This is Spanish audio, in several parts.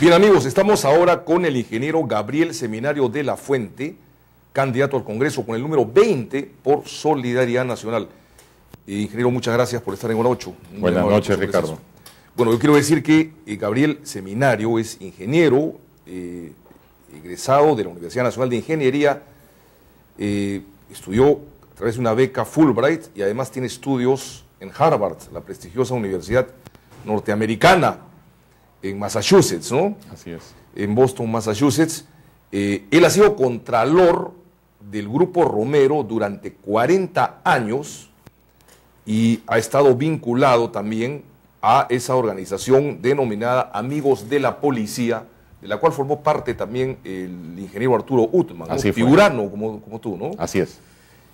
Bien amigos, estamos ahora con el ingeniero Gabriel Seminario de la Fuente, candidato al Congreso con el número 20 por Solidaridad Nacional. Eh, ingeniero, muchas gracias por estar en Hora 8. Buenas noches, Ricardo. Bueno, yo quiero decir que eh, Gabriel Seminario es ingeniero, eh, egresado de la Universidad Nacional de Ingeniería, estudió a través de una beca Fulbright y además tiene estudios en Harvard, la prestigiosa universidad norteamericana en Massachusetts, ¿no? Así es. En Boston, Massachusetts. Eh, él ha sido contralor del Grupo Romero durante 40 años y ha estado vinculado también a esa organización denominada Amigos de la Policía, de la cual formó parte también el ingeniero Arturo Utman, Así figurano como, como tú, ¿no? Así es.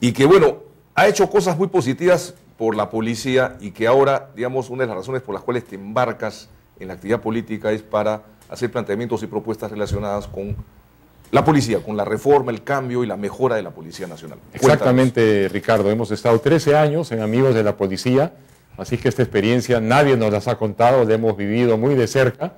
Y que, bueno, ha hecho cosas muy positivas por la policía y que ahora, digamos, una de las razones por las cuales te embarcas en la actividad política es para hacer planteamientos y propuestas relacionadas con la policía, con la reforma, el cambio y la mejora de la Policía Nacional. Exactamente, Ricardo. Hemos estado 13 años en Amigos de la Policía, así que esta experiencia nadie nos las ha contado, la hemos vivido muy de cerca.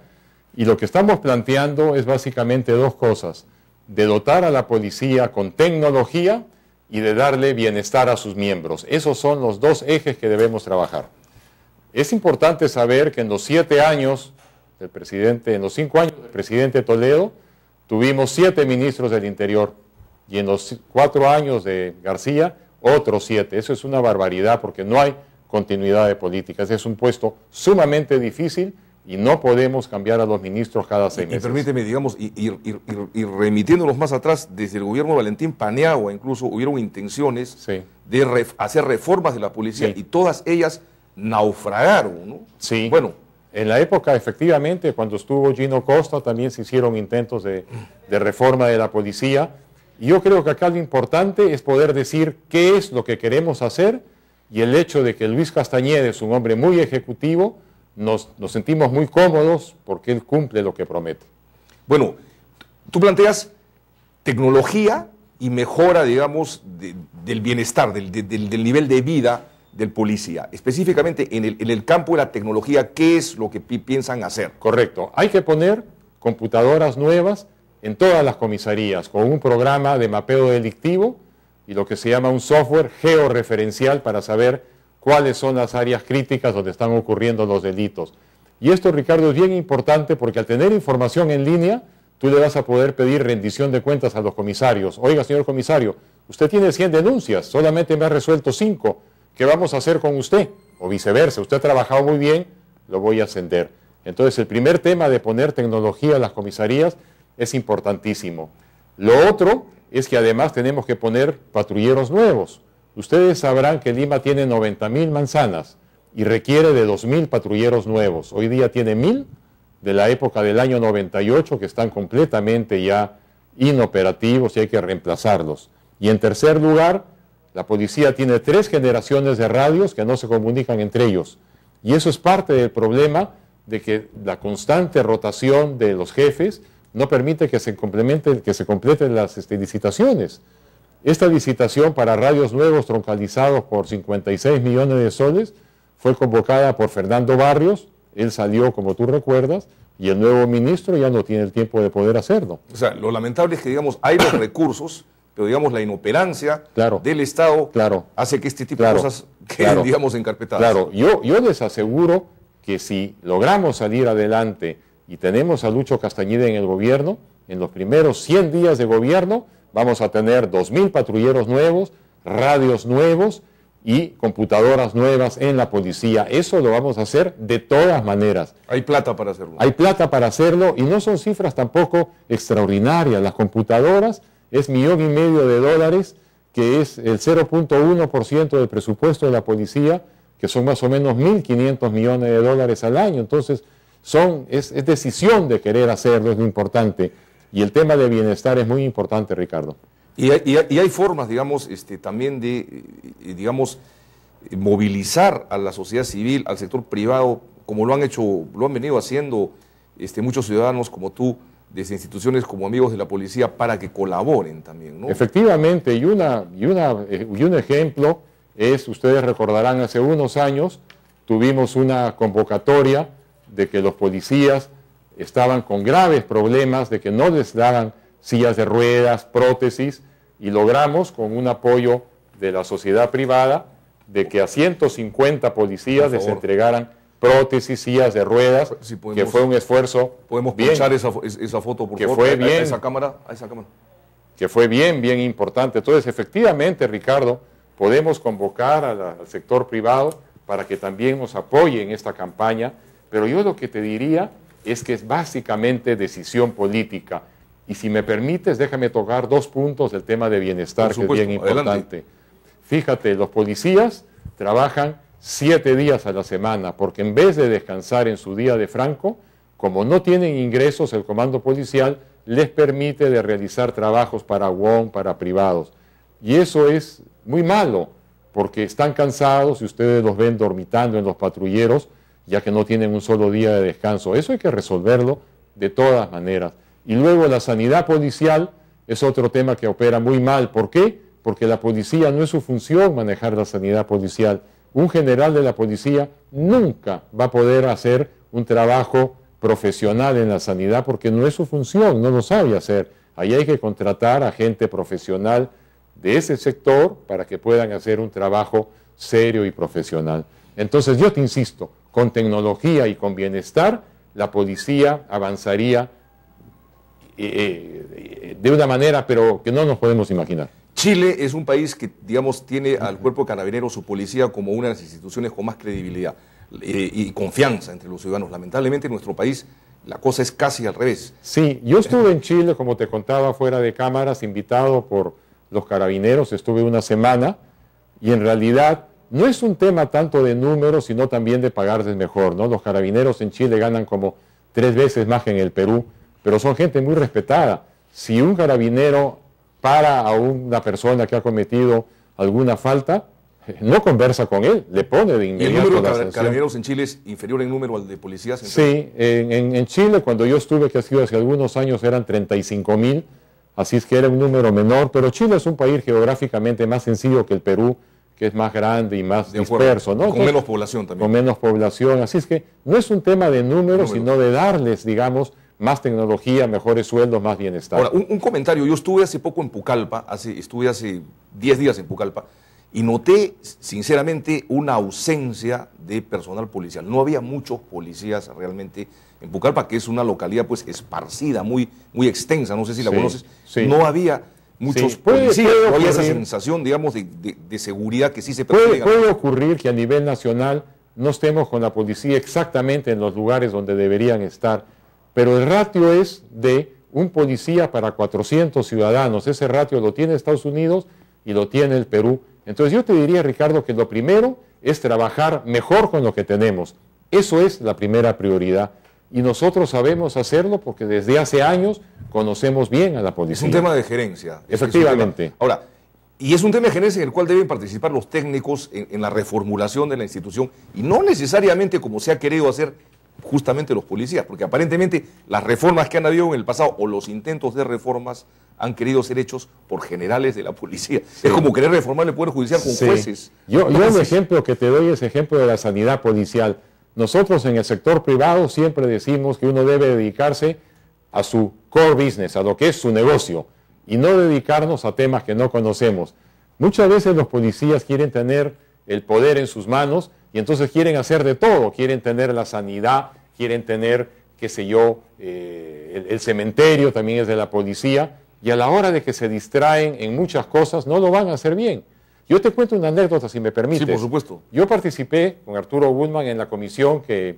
Y lo que estamos planteando es básicamente dos cosas, de dotar a la policía con tecnología y de darle bienestar a sus miembros. Esos son los dos ejes que debemos trabajar. Es importante saber que en los siete años del presidente, en los cinco años del presidente Toledo, tuvimos siete ministros del Interior y en los cuatro años de García, otros siete. Eso es una barbaridad porque no hay continuidad de políticas. Es un puesto sumamente difícil y no podemos cambiar a los ministros cada seis meses. Y permíteme, digamos, y, remitiéndonos más atrás, desde el gobierno de Valentín Paniagua incluso hubieron intenciones de hacer reformas de la policía y todas ellas naufragaron, ¿no? Sí. Bueno. En la época, efectivamente, cuando estuvo Gino Costa, también se hicieron intentos de, reforma de la policía. Y yo creo que acá lo importante es poder decir qué es lo que queremos hacer y el hecho de que Luis Castañeda es un hombre muy ejecutivo, nos, sentimos muy cómodos porque él cumple lo que promete. Bueno, tú planteas tecnología y mejora, digamos, del bienestar, del, del nivel de vida del policía, específicamente en el, campo de la tecnología, ¿qué es lo que piensan hacer? Correcto, hay que poner computadoras nuevas en todas las comisarías con un programa de mapeo delictivo y lo que se llama un software georreferencial para saber cuáles son las áreas críticas donde están ocurriendo los delitos. Y esto, Ricardo, es bien importante porque al tener información en línea, tú le vas a poder pedir rendición de cuentas a los comisarios. Oiga, señor comisario, usted tiene 100 denuncias, solamente me ha resuelto 5 ¿qué vamos a hacer con usted? O viceversa, usted ha trabajado muy bien, lo voy a ascender. Entonces, el primer tema de poner tecnología en las comisarías es importantísimo. Lo otro es que además tenemos que poner patrulleros nuevos. Ustedes sabrán que Lima tiene 90 mil manzanas y requiere de 2 mil patrulleros nuevos. Hoy día tiene mil de la época del año 98 que están completamente ya inoperativos y hay que reemplazarlos. Y en tercer lugar, la policía tiene tres generaciones de radios que no se comunican entre ellos. Y eso es parte del problema de que la constante rotación de los jefes no permite que se, que se completen las este, licitaciones. Esta licitación para radios nuevos troncalizados por 56 millones de soles fue convocada por Fernando Barrios, él salió, como tú recuerdas, y el nuevo ministro ya no tiene el tiempo de poder hacerlo. O sea, lo lamentable es que, digamos, hay los recursos, pero digamos la inoperancia del Estado hace que este tipo de cosas queden, digamos, encarpetadas. Claro, yo, yo les aseguro que si logramos salir adelante y tenemos a Lucho Castañeda en el gobierno, en los primeros 100 días de gobierno vamos a tener 2.000 patrulleros nuevos, radios nuevos y computadoras nuevas en la policía. Eso lo vamos a hacer de todas maneras. Hay plata para hacerlo. Hay plata para hacerlo y no son cifras tampoco extraordinarias. Las computadoras es millón y medio de dólares, que es el 0.1% del presupuesto de la policía, que son más o menos 1.500 millones de dólares al año. Entonces, son, es, decisión de querer hacerlo, es lo importante. Y el tema de bienestar es muy importante, Ricardo. Y hay, formas, digamos, este, también de, digamos, movilizar a la sociedad civil, al sector privado, como lo han hecho, lo han venido haciendo este, muchos ciudadanos como tú, desde instituciones como amigos de la policía para que colaboren también, ¿no? Efectivamente, y, una, y, una, eh, y un ejemplo es, ustedes recordarán, hace unos años tuvimos una convocatoria de que los policías estaban con graves problemas de que no les daban sillas de ruedas, prótesis, y logramos con un apoyo de la sociedad privada de que a 150 policías les entregaran prótesis, sillas de ruedas, que fue un esfuerzo. Podemos bien, esa, esa, foto, por que Fue bien, esa cámara, a esa cámara. Que fue bien, bien importante. Entonces, efectivamente, Ricardo, podemos convocar al sector privado para que también nos apoye en esta campaña, pero yo lo que te diría es que es básicamente decisión política. Y si me permites, déjame tocar dos puntos del tema de bienestar, que es bien importante. Fíjate, los policías trabajan siete días a la semana, porque en vez de descansar en su día de franco, como no tienen ingresos, el comando policial les permite de realizar trabajos para WON, para privados. Y eso es muy malo, porque están cansados y ustedes los ven dormitando en los patrulleros, ya que no tienen un solo día de descanso. Eso hay que resolverlo de todas maneras. Y luego la sanidad policial es otro tema que opera muy mal. ¿Por qué? Porque la policía no es su función manejar la sanidad policial un general de la policía nunca va a poder hacer un trabajo profesional en la sanidad porque no es su función, no lo sabe hacer. Ahí hay que contratar a gente profesional de ese sector para que puedan hacer un trabajo serio y profesional. Entonces yo te insisto, con tecnología y con bienestar, la policía avanzaría eh, eh, de una manera pero que no nos podemos imaginar. Chile es un país que, digamos, tiene al cuerpo carabinero, su policía, como una de las instituciones con más credibilidad eh, y confianza entre los ciudadanos. Lamentablemente en nuestro país la cosa es casi al revés. Sí, yo estuve en Chile, como te contaba, fuera de cámaras, invitado por los carabineros, estuve una semana y en realidad no es un tema tanto de números, sino también de pagarles mejor, ¿no? Los carabineros en Chile ganan como tres veces más que en el Perú, pero son gente muy respetada. Si un carabinero para a una persona que ha cometido alguna falta, no conversa con él, le pone de inmediato ¿El número de carabineros en Chile es inferior en número al de policías? sí, en, Chile cuando yo estuve, que ha sido hace algunos años, eran 35 mil, así es que era un número menor, pero Chile es un país geográficamente más sencillo que el Perú, que es más grande y más disperso, ¿no? Con menos población también. Con menos población, así es que no es un tema de números, sino de darles, digamos, más tecnología, mejores sueldos, más bienestar. Ahora, un, comentario. Yo estuve hace poco en Pucallpa, hace, estuve hace 10 días en Pucallpa, y noté, sinceramente, una ausencia de personal policial. No había muchos policías realmente en Pucallpa, que es una localidad pues esparcida, muy, muy extensa, no sé si la conoces. No había muchos policías, no había esa sensación, digamos, de, seguridad que sí se puede, puede ocurrir que a nivel nacional no estemos con la policía exactamente en los lugares donde deberían estar pero el ratio es de un policía para 400 ciudadanos. Ese ratio lo tiene Estados Unidos y lo tiene el Perú. Entonces yo te diría, Ricardo, que lo primero es trabajar mejor con lo que tenemos. Eso es la primera prioridad. Y nosotros sabemos hacerlo porque desde hace años conocemos bien a la policía. Es un tema de gerencia. Efectivamente. Ahora, y es un tema de gerencia en el cual deben participar los técnicos en, en la reformulación de la institución y no necesariamente como se ha querido hacer justamente los policías, porque aparentemente las reformas que han habido en el pasado o los intentos de reformas han querido ser hechos por generales de la policía. Es como querer reformar el Poder Judicial con jueces. Yo, yo un ejemplo que te doy es ejemplo de la sanidad policial. Nosotros en el sector privado siempre decimos que uno debe dedicarse a su core business, a lo que es su negocio, y no dedicarnos a temas que no conocemos. Muchas veces los policías quieren tener el poder en sus manos y entonces quieren hacer de todo, quieren tener la sanidad, quieren tener, qué sé yo, eh, el, cementerio también es de la policía, y a la hora de que se distraen en muchas cosas no lo van a hacer bien. Yo te cuento una anécdota, si me permites. Sí, por supuesto. Yo participé con Arturo Woodman en la comisión que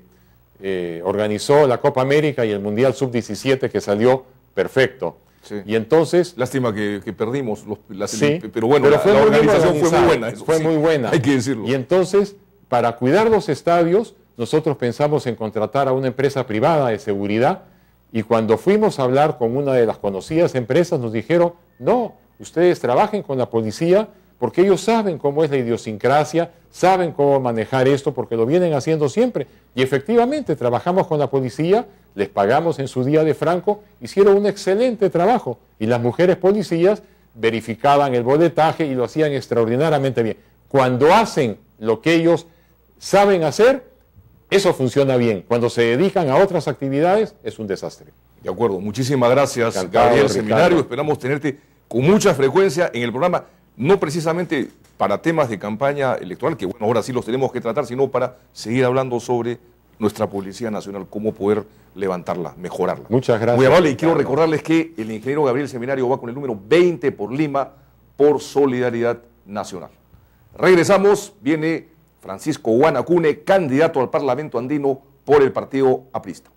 eh, organizó la Copa América y el Mundial Sub-17 que salió perfecto. Y entonces... Lástima que, perdimos, los, sí, pero bueno, la, organización fue muy buena. fue muy buena. Hay que decirlo. Y entonces para cuidar los estadios, nosotros pensamos en contratar a una empresa privada de seguridad y cuando fuimos a hablar con una de las conocidas empresas nos dijeron, no, ustedes trabajen con la policía porque ellos saben cómo es la idiosincrasia, saben cómo manejar esto porque lo vienen haciendo siempre. Y efectivamente trabajamos con la policía, les pagamos en su día de franco, hicieron un excelente trabajo y las mujeres policías verificaban el boletaje y lo hacían extraordinariamente bien. Cuando hacen lo que ellos saben hacer, Eso funciona bien. Cuando se dedican a otras actividades, es un desastre. De acuerdo. Muchísimas gracias, Encantado, Gabriel Ricardo. Seminario. Esperamos tenerte con mucha frecuencia en el programa, no precisamente para temas de campaña electoral, que bueno, ahora sí los tenemos que tratar, sino para seguir hablando sobre nuestra Policía Nacional, cómo poder levantarla, mejorarla. Muchas gracias, Muy amable, y quiero recordarles que el ingeniero Gabriel Seminario va con el número 20 por Lima por Solidaridad Nacional. Regresamos, viene Francisco Guanacune, candidato al Parlamento andino por el partido aprista.